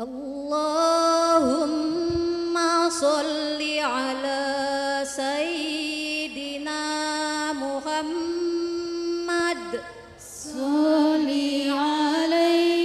اللهم صل على سيدنا محمد. صل عليه.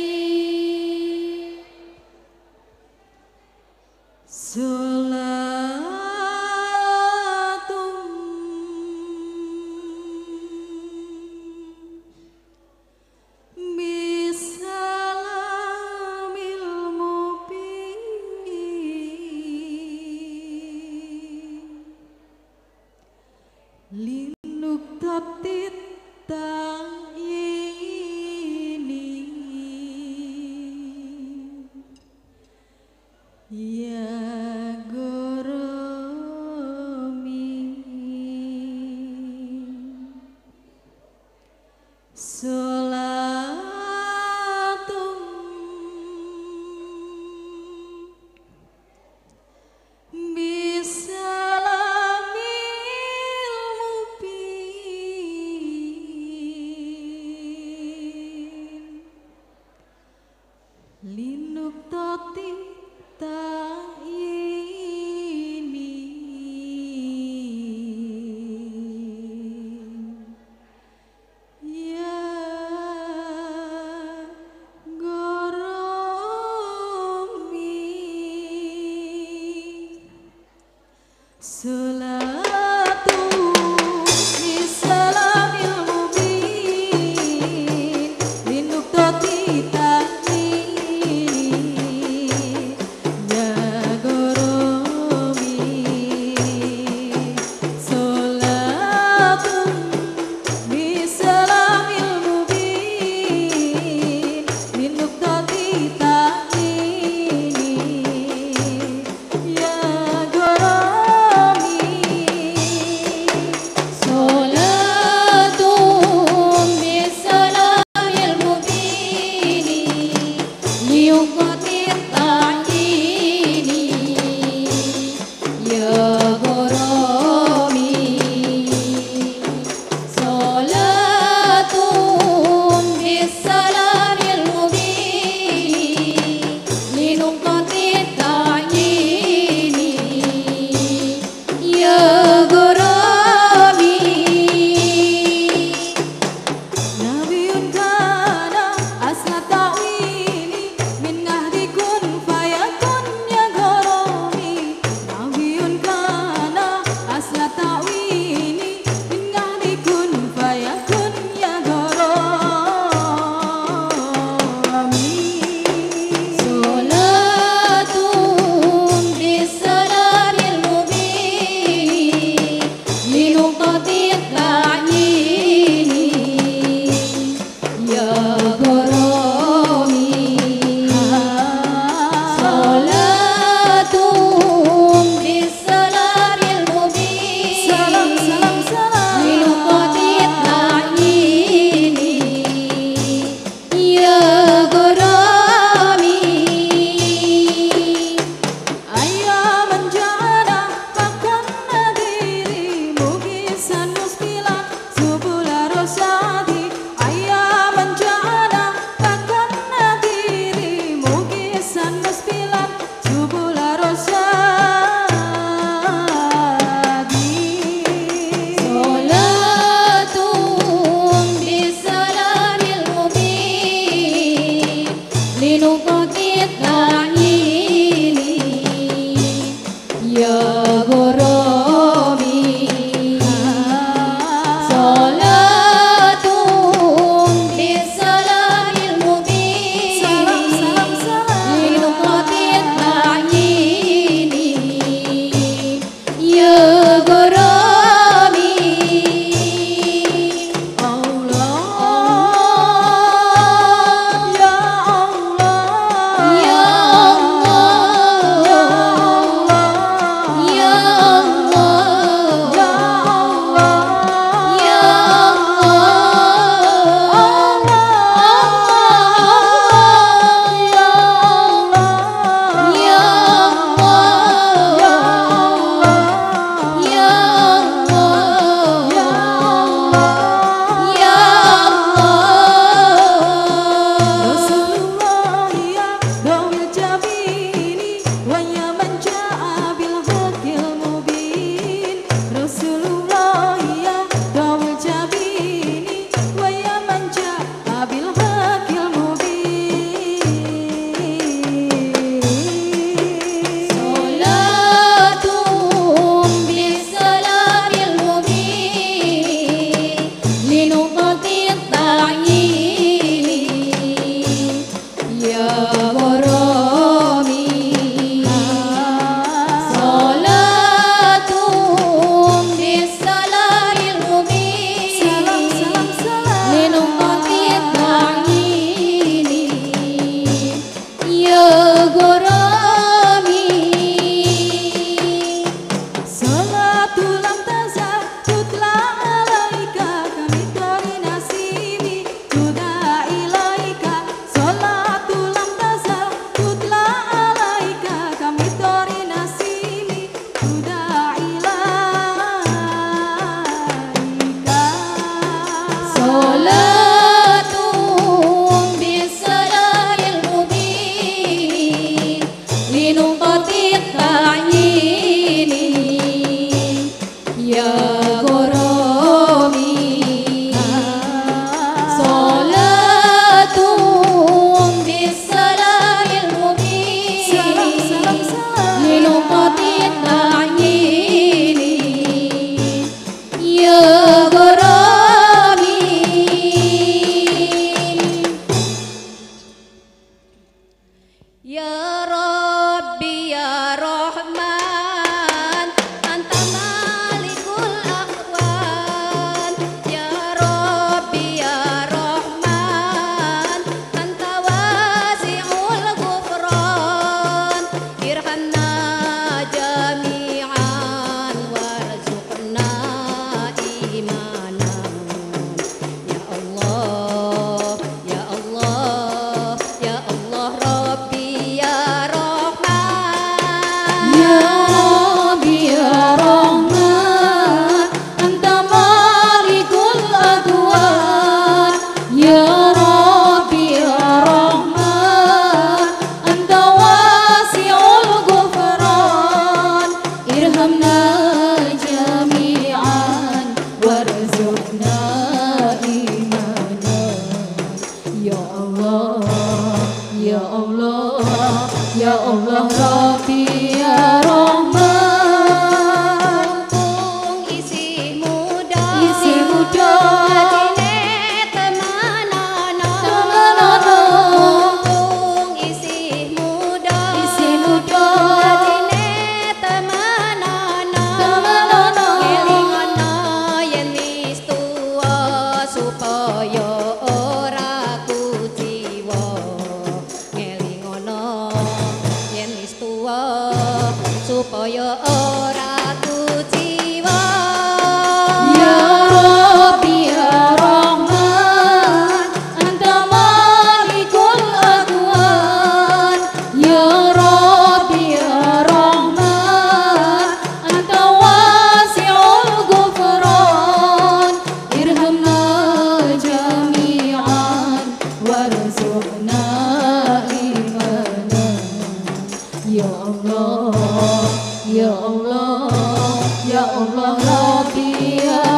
ลูกก็เจี๊ยบดอกนี้ Ya Allah Allah, Ya Allah, Ya Allah, Ya Allah,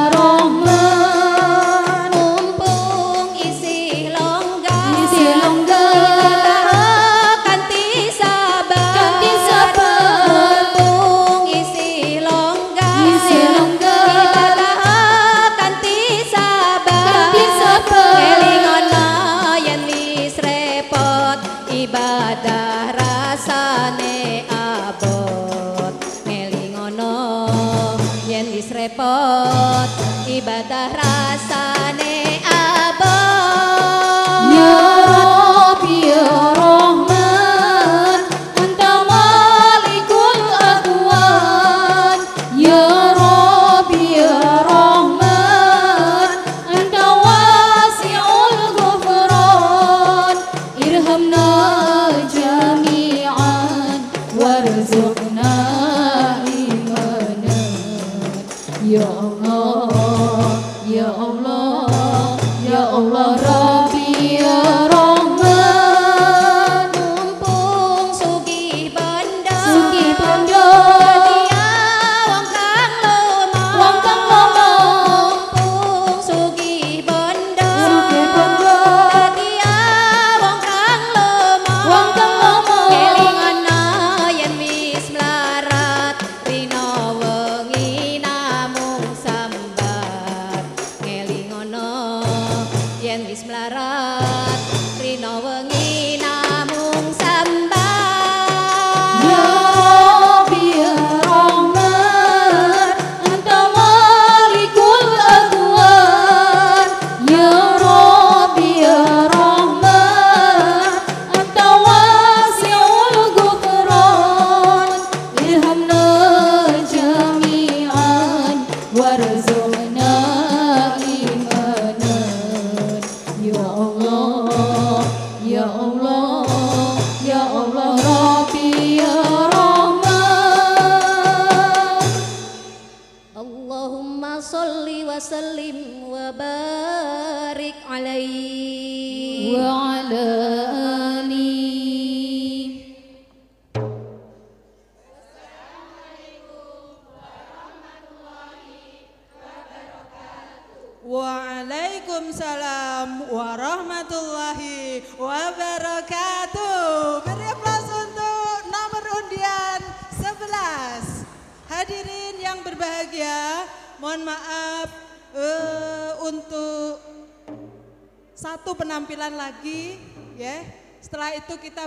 Allah, ya Allah. salli wa sallim wa barik alaihi وعلى آله Waalaikumsalam warahmatullahi wabarakatuh. Beri aplaus untuk nomor undian 11. Hadirin yang berbahagia, mohon maaf eh, untuk satu penampilan lagi ya. Setelah itu kita